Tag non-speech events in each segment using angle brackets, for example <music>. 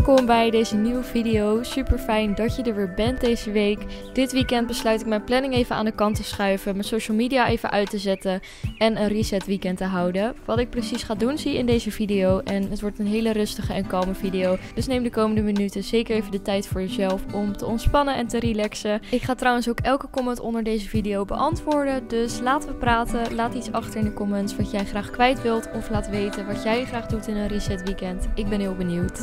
Welkom bij deze nieuwe video. Super fijn dat je er weer bent deze week. Dit weekend besluit ik mijn planning even aan de kant te schuiven, mijn social media even uit te zetten en een reset weekend te houden. Wat ik precies ga doen zie je in deze video en het wordt een hele rustige en kalme video. Dus neem de komende minuten zeker even de tijd voor jezelf om te ontspannen en te relaxen. Ik ga trouwens ook elke comment onder deze video beantwoorden, dus laten we praten. Laat iets achter in de comments wat jij graag kwijt wilt of laat weten wat jij graag doet in een reset weekend. Ik ben heel benieuwd.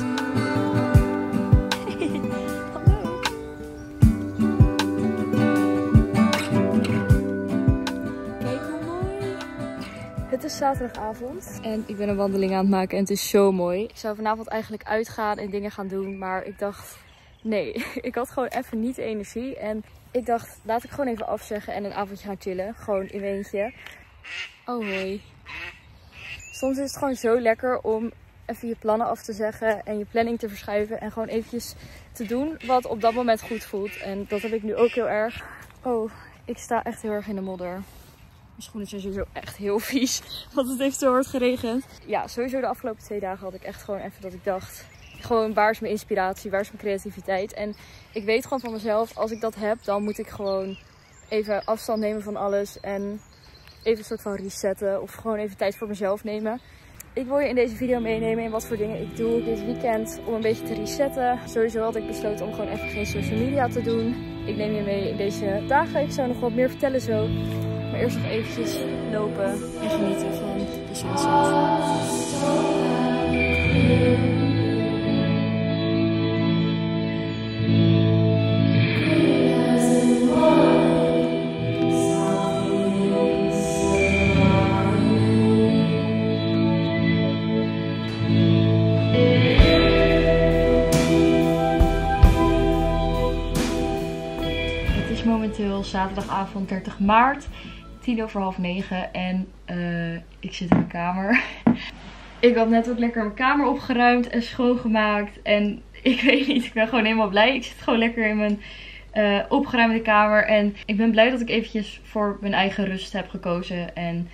Is zaterdagavond en ik ben een wandeling aan het maken en het is zo mooi. Ik zou vanavond eigenlijk uitgaan en dingen gaan doen, maar ik dacht nee, <laughs> ik had gewoon even niet de energie. En ik dacht laat ik gewoon even afzeggen en een avondje gaan chillen. Gewoon in eentje. Oh hoi. Soms is het gewoon zo lekker om even je plannen af te zeggen en je planning te verschuiven. En gewoon eventjes te doen wat op dat moment goed voelt. En dat heb ik nu ook heel erg. Oh, ik sta echt heel erg in de modder. Mijn schoenen zijn sowieso echt heel vies. <laughs> Want het heeft zo hard geregend. Ja, sowieso de afgelopen twee dagen had ik echt gewoon even dat ik dacht. Gewoon waar is mijn inspiratie, waar is mijn creativiteit. En ik weet gewoon van mezelf, als ik dat heb, dan moet ik gewoon even afstand nemen van alles. En even een soort van resetten. Of gewoon even tijd voor mezelf nemen. Ik wil je in deze video meenemen in wat voor dingen ik doe dit weekend om een beetje te resetten. Sowieso had ik besloten om gewoon even geen social media te doen. Ik neem je mee in deze dagen. Ik zou nog wat meer vertellen zo. Eerst nog eventjes lopen en genieten van de is momenteel zaterdagavond 30 maart, tien over half negen en eh, ik zit in mijn kamer. <laughs> ik had net ook lekker mijn kamer opgeruimd en schoongemaakt en <laughs> ik weet niet, ik ben gewoon helemaal blij. Ik zit gewoon lekker in mijn eh, opgeruimde kamer en ik ben blij dat ik eventjes voor mijn eigen rust heb gekozen. En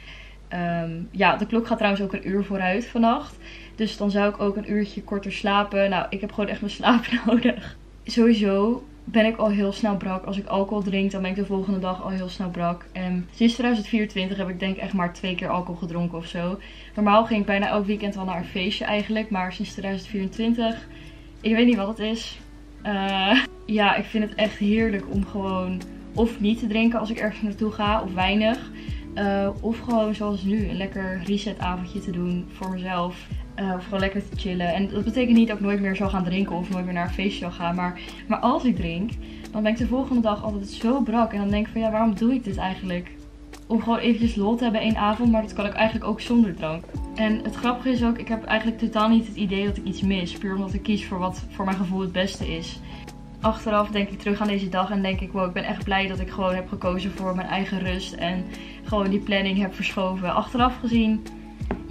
ehm, ja, de klok gaat trouwens ook een uur vooruit vannacht. Dus dan zou ik ook een uurtje korter slapen. Nou, ik heb gewoon echt mijn slaap <laughs> nodig. Sowieso ben ik al heel snel brak. Als ik alcohol drink, dan ben ik de volgende dag al heel snel brak. En sinds 2024 heb ik denk echt maar twee keer alcohol gedronken of zo. Normaal ging ik bijna elk weekend wel naar een feestje eigenlijk. Maar sinds 2024, ik weet niet wat het is. Eh, ja, ik vind het echt heerlijk om gewoon of niet te drinken als ik ergens naartoe ga. Of weinig. Eh, of gewoon zoals nu, een lekker resetavondje te doen voor mezelf. Of gewoon lekker te chillen. En dat betekent niet dat ik nooit meer zal gaan drinken of nooit meer naar een feestje zal gaan. Maar, maar als ik drink, dan ben ik de volgende dag altijd zo brak. En dan denk ik van ja, waarom doe ik dit eigenlijk? Om gewoon eventjes lol te hebben één avond, maar dat kan ik eigenlijk ook zonder drank. En het grappige is ook, ik heb eigenlijk totaal niet het idee dat ik iets mis. Puur omdat ik kies voor wat voor mijn gevoel het beste is. Achteraf denk ik terug aan deze dag en denk ik, wow, ik ben echt blij dat ik gewoon heb gekozen voor mijn eigen rust. En gewoon die planning heb verschoven. Achteraf gezien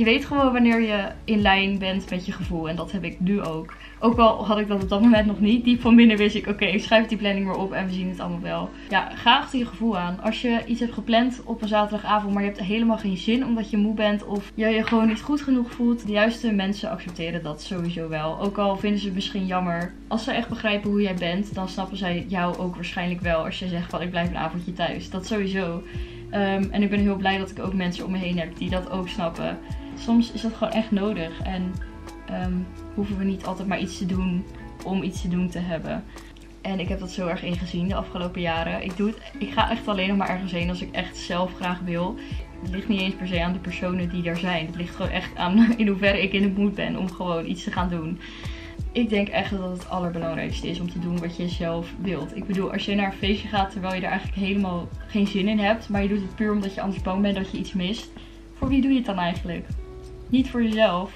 je weet gewoon wanneer je in lijn bent met je gevoel. En dat heb ik nu ook. Ook al had ik dat op dat moment nog niet. Diep van binnen wist ik, oké, okay, schrijf die planning maar op en we zien het allemaal wel. Ja, ga achter je gevoel aan. Als je iets hebt gepland op een zaterdagavond, maar je hebt helemaal geen zin omdat je moe bent. Of je je gewoon niet goed genoeg voelt. De juiste mensen accepteren dat sowieso wel. Ook al vinden ze het misschien jammer. Als ze echt begrijpen hoe jij bent, dan snappen zij jou ook waarschijnlijk wel. Als je zegt van, ik blijf een avondje thuis. Dat sowieso. Um, en ik ben heel blij dat ik ook mensen om me heen heb die dat ook snappen. Soms is dat gewoon echt nodig. En um, hoeven we niet altijd maar iets te doen om iets te doen te hebben. En ik heb dat zo erg ingezien de afgelopen jaren. Ik, doe het, ik ga echt alleen nog maar ergens heen als ik echt zelf graag wil. Het ligt niet eens per se aan de personen die er zijn. Het ligt gewoon echt aan <laughs> in hoeverre ik in de moed ben om gewoon iets te gaan doen. Ik denk echt dat het allerbelangrijkste is om te doen wat je zelf wilt. Ik bedoel, als je naar een feestje gaat terwijl je er eigenlijk helemaal geen zin in hebt. Maar je doet het puur omdat je anders bang bent dat je iets mist. Voor wie doe je het dan eigenlijk? Niet voor jezelf.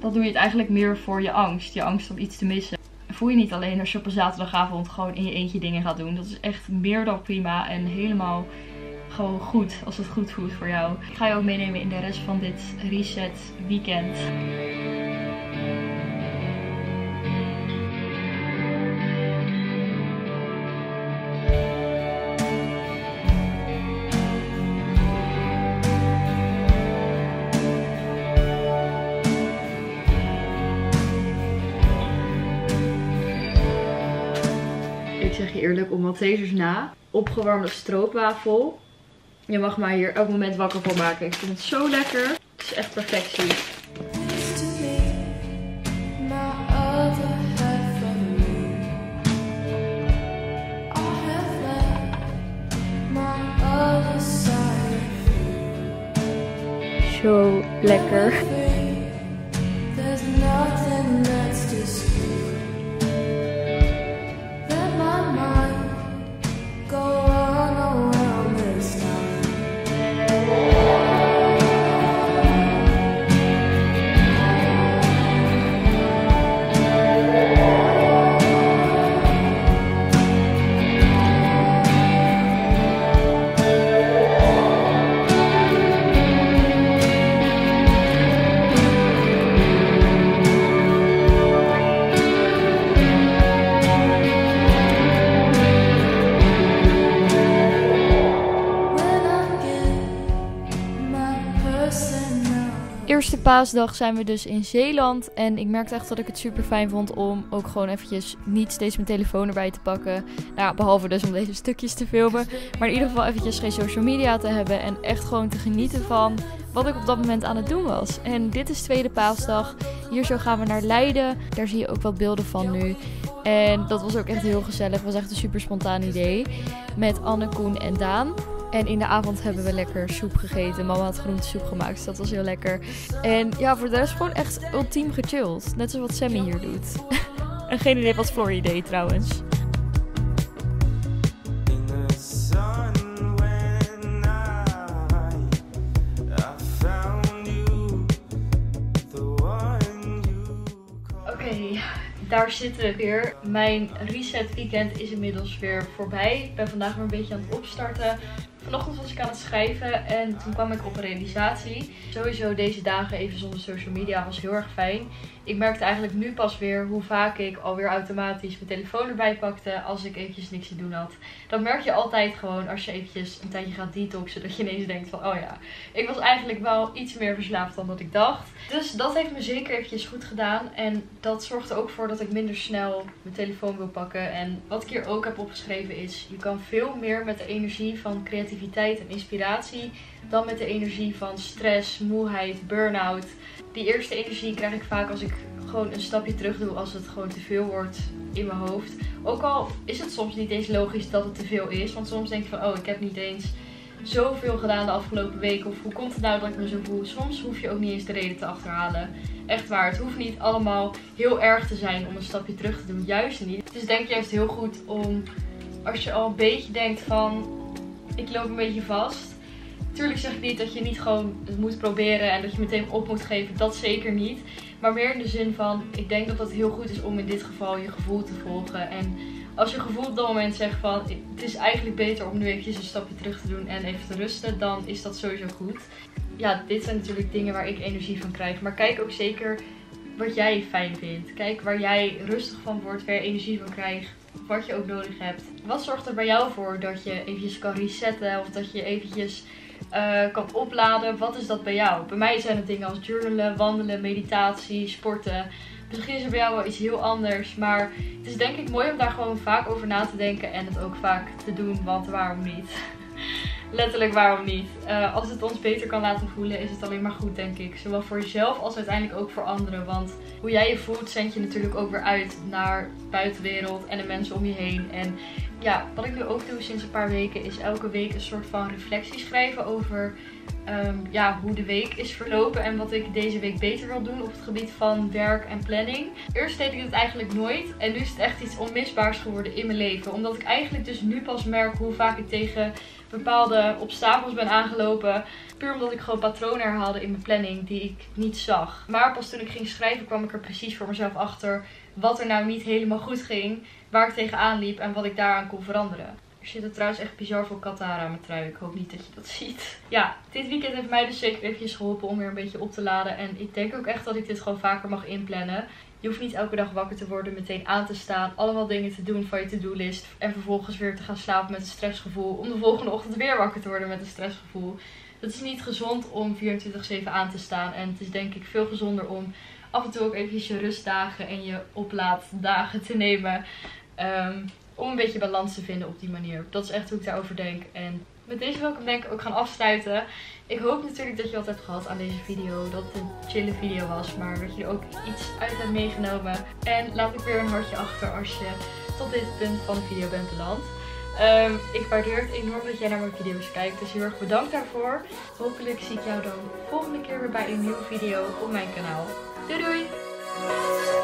Dan doe je het eigenlijk meer voor je angst. Je angst om iets te missen. Voel je niet alleen als je op een zaterdagavond gewoon in je eentje dingen gaat doen. Dat is echt meer dan prima en helemaal gewoon goed als het goed voelt voor jou. Ik ga je ook meenemen in de rest van dit reset weekend. Maltesers na. Opgewarmde stroopwafel. Je mag mij hier elk moment wakker van maken. Ik vind het zo lekker. Het is echt perfectie. Zo lekker. Paasdag zijn we dus in Zeeland. En ik merkte echt dat ik het super fijn vond om ook gewoon eventjes niet steeds mijn telefoon erbij te pakken. Nou, behalve dus om deze stukjes te filmen. Maar in ieder geval eventjes geen social media te hebben. En echt gewoon te genieten van wat ik op dat moment aan het doen was. En dit is tweede paasdag. Hier zo gaan we naar Leiden. Daar zie je ook wat beelden van nu. En dat was ook echt heel gezellig. Was echt een super spontaan idee. Met Anne, Koen en Daan. En in de avond hebben we lekker soep gegeten. Mama had groentesoep gemaakt, dus dat was heel lekker. En ja, voor de rest gewoon echt ultiem gechilled. Net zoals wat Sammy hier doet. <laughs> en geen idee wat Flory deed trouwens. Oké, daar zitten we weer. Mijn reset weekend is inmiddels weer voorbij. Ik ben vandaag weer een beetje aan het opstarten. Vanochtend was ik aan het schrijven en toen kwam ik op een realisatie. Sowieso deze dagen even zonder social media was heel erg fijn. Ik merkte eigenlijk nu pas weer hoe vaak ik alweer automatisch mijn telefoon erbij pakte als ik eventjes niks te doen had. Dat merk je altijd gewoon als je eventjes een tijdje gaat detoxen. Dat je ineens denkt van oh ja, ik was eigenlijk wel iets meer verslaafd dan dat ik dacht. Dus dat heeft me zeker eventjes goed gedaan. En dat zorgt er ook voor dat ik minder snel mijn telefoon wil pakken. En wat ik hier ook heb opgeschreven is, je kan veel meer met de energie van creativiteit en inspiratie dan met de energie van stress, moeheid, burn-out. Die eerste energie krijg ik vaak als ik gewoon een stapje terug doe als het gewoon te veel wordt in mijn hoofd. Ook al is het soms niet eens logisch dat het te veel is. Want soms denk je van, oh, ik heb niet eens zoveel gedaan de afgelopen week. Of hoe komt het nou dat ik me zo voel? Soms hoef je ook niet eens de reden te achterhalen. Echt waar, het hoeft niet allemaal heel erg te zijn om een stapje terug te doen. Juist niet. Is denk ik juist heel goed om, als je al een beetje denkt van, ik loop een beetje vast Tuurlijk zeg ik niet dat je niet gewoon het moet proberen en dat je meteen op moet geven. Dat zeker niet. Maar meer in de zin van, ik denk dat het heel goed is om in dit geval je gevoel te volgen. En als je gevoel op dat moment zegt van, het is eigenlijk beter om nu eventjes een stapje terug te doen en even te rusten, dan is dat sowieso goed. Ja, dit zijn natuurlijk dingen waar ik energie van krijg. Maar kijk ook zeker wat jij fijn vindt. Kijk waar jij rustig van wordt, waar je energie van krijgt. Wat je ook nodig hebt. Wat zorgt er bij jou voor dat je eventjes kan resetten of dat je eventjes uh, kan opladen. Wat is dat bij jou? Bij mij zijn het dingen als journalen, wandelen, meditatie, sporten. Misschien is er bij jou wel iets heel anders. Maar het is denk ik mooi om daar gewoon vaak over na te denken. En het ook vaak te doen. Want waarom niet? <laughs> Letterlijk waarom niet? Uh, als het ons beter kan laten voelen is het alleen maar goed denk ik. Zowel voor jezelf als uiteindelijk ook voor anderen. Want hoe jij je voelt zend je natuurlijk ook weer uit naar de buitenwereld en de mensen om je heen. En ja, wat ik nu ook doe sinds een paar weken is elke week een soort van reflectie schrijven over ehm, ja, hoe de week is verlopen en wat ik deze week beter wil doen op het gebied van werk en planning. Eerst deed ik het eigenlijk nooit en nu is het echt iets onmisbaars geworden in mijn leven. Omdat ik eigenlijk dus nu pas merk hoe vaak ik tegen bepaalde obstakels ben aangelopen. Puur omdat ik gewoon patronen herhaalde in mijn planning die ik niet zag. Maar pas toen ik ging schrijven kwam ik er precies voor mezelf achter wat er nou niet helemaal goed ging. Waar ik tegenaan liep en wat ik daaraan kon veranderen. Er zitten trouwens echt bizar veel katten aan mijn trui. Ik hoop niet dat je dat <laughs> ziet. Ja, dit weekend heeft mij dus zeker eventjes geholpen om weer een beetje op te laden. En ik denk ook echt dat ik dit gewoon vaker mag inplannen. Je hoeft niet elke dag wakker te worden, meteen aan te staan, allemaal dingen te doen van je to-do-list. En vervolgens weer te gaan slapen met een stressgevoel. Om de volgende ochtend weer wakker te worden met een stressgevoel. Het is niet gezond om 24-7 aan te staan. En het is denk ik veel gezonder om af en toe ook eventjes je rustdagen en je oplaaddagen te nemen. Um, Om een beetje balans te vinden op die manier. Dat is echt hoe ik daarover denk. En met deze wil ik hem denk ik ook gaan afsluiten. Ik hoop natuurlijk dat je wat hebt gehad aan deze video. Dat het een chille video was. Maar dat je er ook iets uit hebt meegenomen. En laat ik weer een hartje achter als je tot dit punt van de video bent beland. Um, ik waardeer het enorm dat jij naar mijn video's kijkt. Dus heel erg bedankt daarvoor. Hopelijk zie ik jou dan volgende keer weer bij een nieuwe video op mijn kanaal. Doei doei!